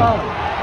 Oh.